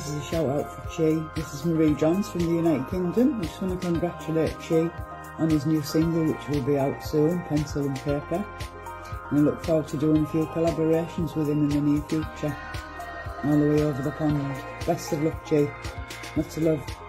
This is a shout out for Chi. This is Marie Johns from the United Kingdom. I just want to congratulate Chi on his new single which will be out soon, Pencil and Paper. And I look forward to doing a few collaborations with him in the near future. All the way over the pond. Best of luck Chi. Lots of love.